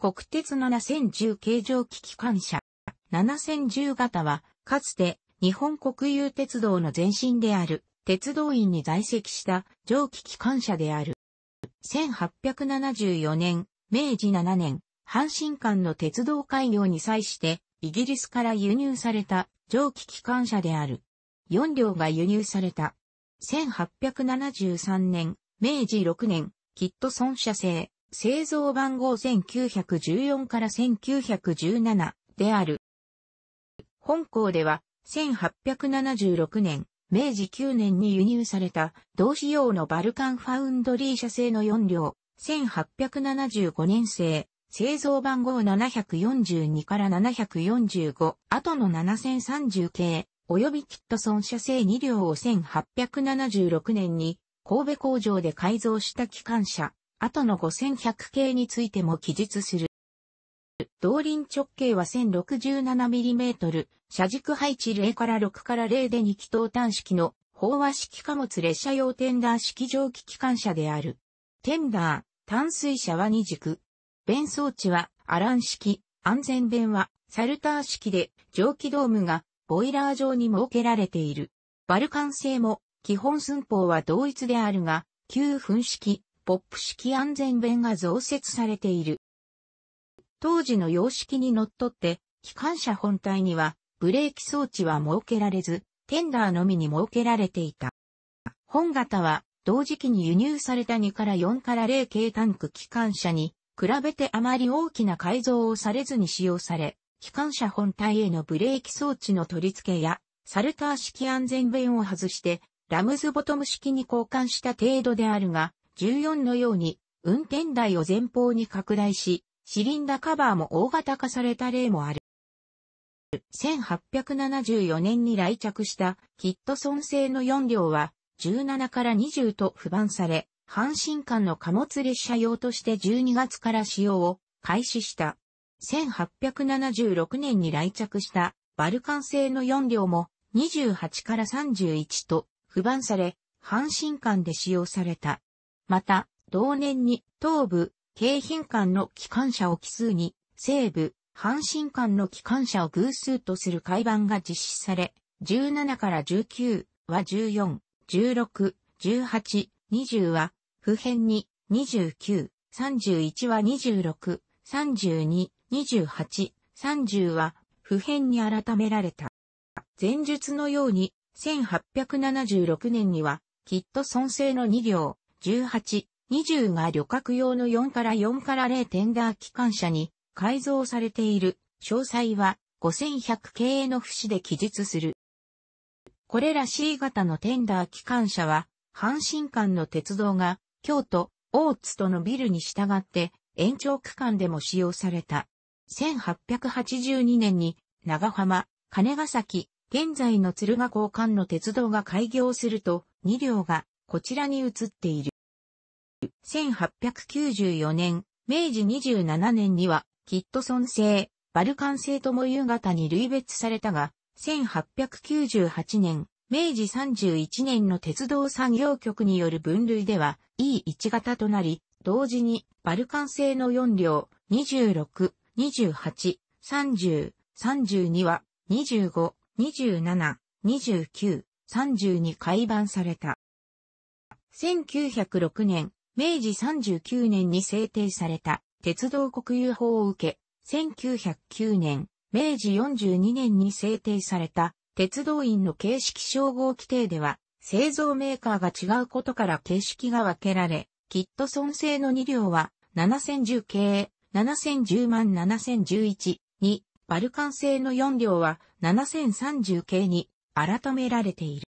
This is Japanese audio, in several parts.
国鉄7010形状機機関車。7010型は、かつて日本国有鉄道の前身である鉄道員に在籍した蒸気機関車である。1874年、明治7年、阪神間の鉄道開業に際してイギリスから輸入された蒸気機関車である。4両が輸入された。1873年、明治6年、キットソン社製、製造番号1914から1917である。本項では、1876年、明治9年に輸入された同仕様のバルカンファウンドリー社製の4両、1875年製、製造番号742から745、後の7030系、及びキットソン社製2両を1876年に神戸工場で改造した機関車、後の5100系についても記述する。動輪直径は 1067mm、車軸配置0から6から0で2気筒単式の飽和式貨物列車用テンダー式蒸気機関車である。テンダー、淡水車は2軸。弁装置はアラン式、安全弁はサルター式で蒸気ドームがボイラー上に設けられている。バルカン製も基本寸法は同一であるが、旧噴式、ポップ式安全弁が増設されている。当時の様式にのっとって、機関車本体にはブレーキ装置は設けられず、テンダーのみに設けられていた。本型は同時期に輸入された2から4から0系タンク機関車に比べてあまり大きな改造をされずに使用され、機関車本体へのブレーキ装置の取り付けや、サルター式安全弁を外して、ラムズボトム式に交換した程度であるが、14のように、運転台を前方に拡大し、シリンダカバーも大型化された例もある。1874年に来着したキットソン製の4両は17から20と不番され、阪神間の貨物列車用として12月から使用を開始した。1876年に来着したバルカン製の4両も28から31と不番され、阪神間で使用された。また、同年に東部、京浜間の機関車を奇数に、西部、阪神間の機関車を偶数とする改版が実施され、17から19は14、16、18、20は普遍に29、31は26、32、28、30は普遍に改められた。前述のように、1876年には、キット損製の2両、18、20が旅客用の4から4から0テンダー機関車に改造されている。詳細は5100系の節で記述する。これら C 型のテンダー機関車は、阪神間の鉄道が京都、大津とのビルに従って延長区間でも使用された。1882年に長浜、金ヶ崎、現在の敦賀港間の鉄道が開業すると2両がこちらに移っている。1894年、明治27年にはキットソン製、バルカン製とも U形に類別されたが、1898年、明治31年の鉄道作業局による分類では E1 型となり、同時にバルカン製の4両、26、28、30、32は25、27、29、30に改版された。1906年、明治39年に制定された鉄道国有法を受け、1909年、明治42年に制定された鉄道員の形式称号規定では、製造メーカーが違うことから形式が分けられ、キットソン製の2両は7010系、7010万7011に、バルカン製の4両は7030系に改められている。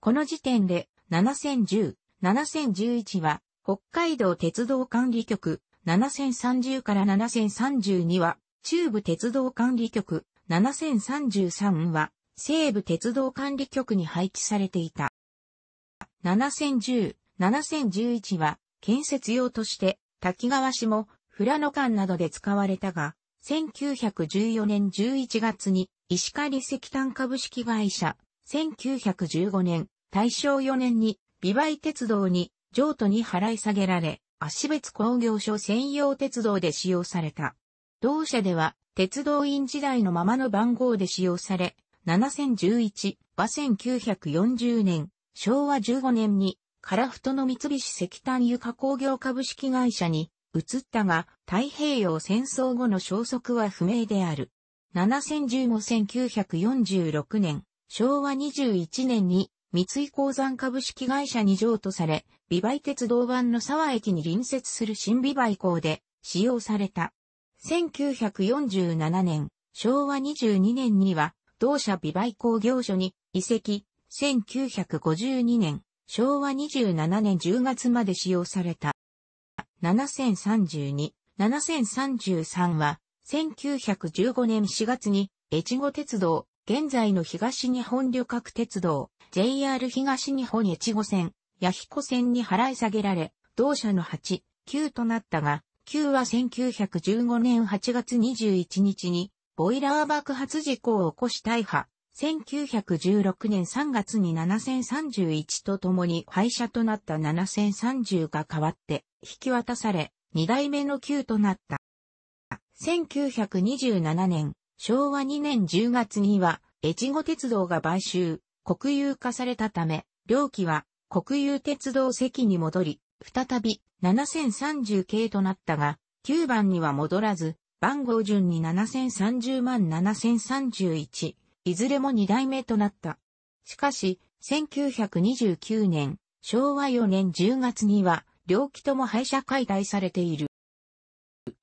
この時点で7010、7011は北海道鉄道管理局7030から7032は中部鉄道管理局7033は西部鉄道管理局に配置されていた。7010、7011は建設用として滝川市も富良野間などで使われたが、1914年11月に石狩石炭株式会社、1915年、大正4年に美梅鉄道に譲渡に払い下げられ、足別工業所専用鉄道で使用された。同社では、鉄道員時代のままの番号で使用され、7011は1940年、昭和15年に、カラフトの三菱石炭油化工業株式会社に移ったが、太平洋戦争後の消息は不明である。7010も1946年、昭和21年に三井鉱山株式会社に譲渡され、美梅鉄道版の沢駅に隣接する新美梅港で使用された。1947年、昭和22年には、同社美梅工業所に移籍、1952年、昭和27年10月まで使用された。7032、7033は、1915年4月に、越後鉄道、現在の東日本旅客鉄道、JR 東日本越後線、弥彦線に払い下げられ、同社の8、9となったが、9は1915年8月21日に、ボイラー爆発事故を起こし大破。1916年3月に7031と共に廃車となった7030が変わって引き渡され、2代目の9となった。1927年、昭和2年10月には、越後鉄道が買収、国有化されたため、両機は国有鉄道席に戻り、再び7030系となったが、9番には戻らず、番号順に7030万7031、いずれも2代目となった。しかし、1929年、昭和4年10月には、両機とも廃車解体されている。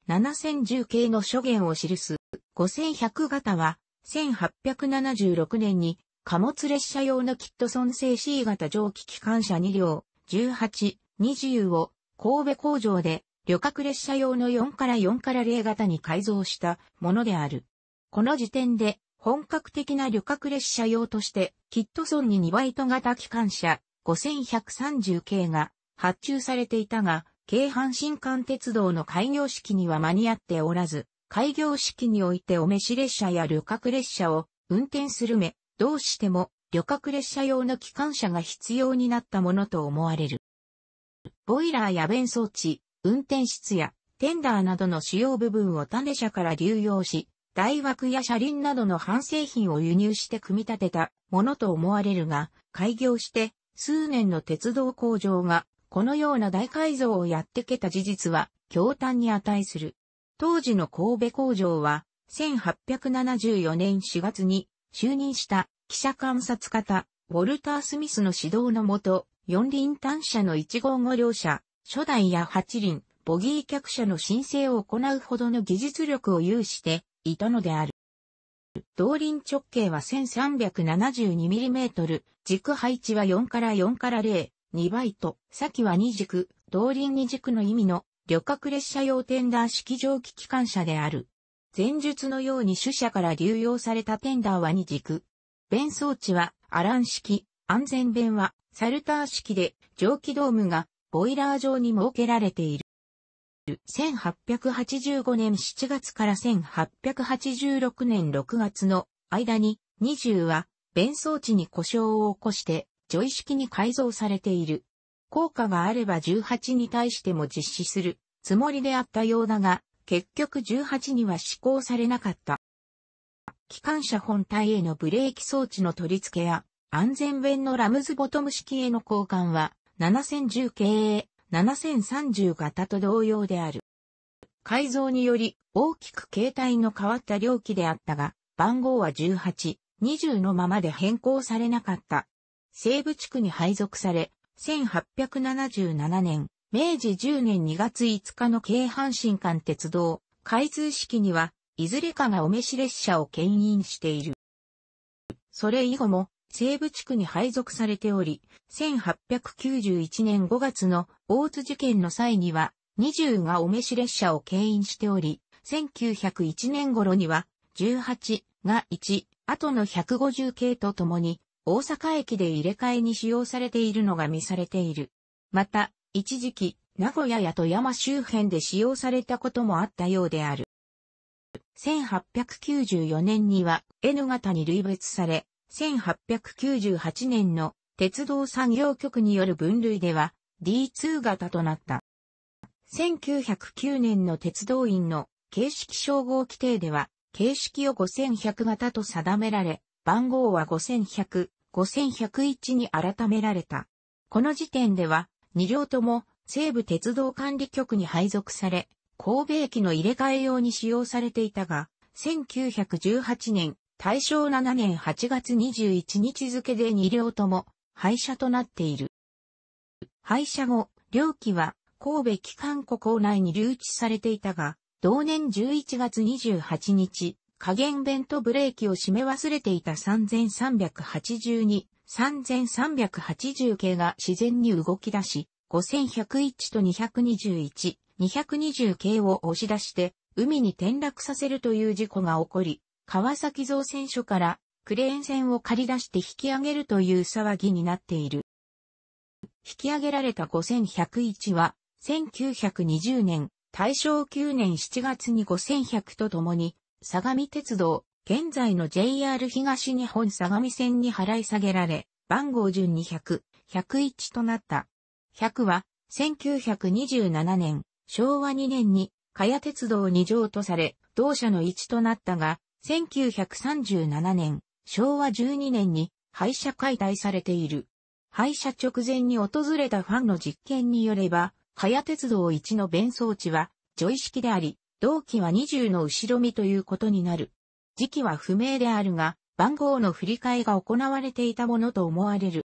7010系の諸言を記す5100型は、1876年に貨物列車用のキットソン製 C 型蒸気機関車2両、18、20を神戸工場で旅客列車用の4から4から0型に改造したものである。この時点で本格的な旅客列車用としてキットソンに2バイト型機関車5130系が発注されていたが、京阪新幹鉄道の開業式には間に合っておらず、開業式においてお召し列車や旅客列車を運転するめ、どうしても旅客列車用の機関車が必要になったものと思われる。ボイラーや弁装置、運転室やテンダーなどの主要部分を種車から流用し、台枠や車輪などの半製品を輸入して組み立てたものと思われるが、開業して数年の鉄道工場がこのような大改造をやってけた事実は驚嘆に値する。当時の神戸工場は1874年4月に就任した記者観察方、ウォルター・スミスの指導のもと、四輪単車の1号5両車、初代や8輪、ボギー客車の申請を行うほどの技術力を有していたのである。動輪直径は 1372mm、軸配置は4から4から0、2バイト、先は2軸、動輪2軸の意味の旅客列車用テンダー式蒸気機関車である。前述のように主車から流用されたテンダーは2軸。弁装置はアラン式、安全弁はサルター式で蒸気ドームがボイラー上に設けられている。1885年7月から1886年6月の間に20は弁装置に故障を起こしてジョイ式に改造されている。効果があれば18に対しても実施するつもりであったようだが、結局18には施行されなかった。機関車本体へのブレーキ装置の取り付けや安全弁のラムズボトム式への交換は7010系7030型と同様である。改造により大きく形態の変わった料機であったが、番号は18、20のままで変更されなかった。西部地区に配属され、1877年、明治10年2月5日の京阪新館鉄道開通式には、いずれかがお召し列車を牽引している。それ以後も、西部地区に配属されており、1891年5月の大津事件の際には、20がお召し列車を牽引しており、1901年頃には、18が1、後の150系とともに、大阪駅で入れ替えに使用されているのが見されている。また、一時期、名古屋や富山周辺で使用されたこともあったようである。1894年には N 型に類別され、1898年の鉄道産業局による分類では D2 型となった。1909年の鉄道員の形式称号規定では、形式を5100型と定められ、番号は5100、5101に改められた。この時点では、2両とも西部鉄道管理局に配属され、神戸駅の入れ替え用に使用されていたが、1918年、大正7年8月21日付で2両とも廃車となっている。廃車後、両機は神戸機関庫構内に留置されていたが、同年11月28日、加減ベントブレーキを締め忘れていた3382、3380系が自然に動き出し、5101と221、220系を押し出して海に転落させるという事故が起こり、川崎造船所からクレーン船を借り出して引き上げるという騒ぎになっている。引き上げられた5101は、1920年、大正9年7月に5100とともに、相模鉄道、現在の JR 東日本相模線に払い下げられ、番号順200、101となった。100は、1927年、昭和2年に、茅鉄道2条とされ、同社の1となったが、1937年、昭和12年に廃車解体されている。廃車直前に訪れたファンの実験によれば、茅鉄道1の弁装置は、ジョイ式であり、同機は20の後身ということになる。時期は不明であるが、番号の振り替えが行われていたものと思われる。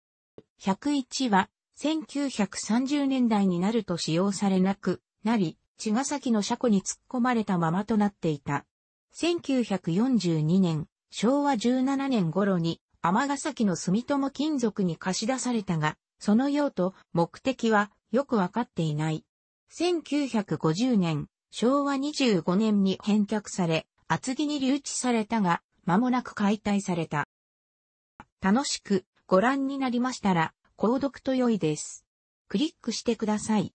101は、1930年代になると使用されなくなり、茅ヶ崎の車庫に突っ込まれたままとなっていた。1942年、昭和17年頃に尼崎の住友金属に貸し出されたが、その用途、目的はよくわかっていない。1950年、昭和25年に返却され、厚木に留置されたが、間もなく解体された。楽しくご覧になりましたら、購読と良いです。クリックしてください。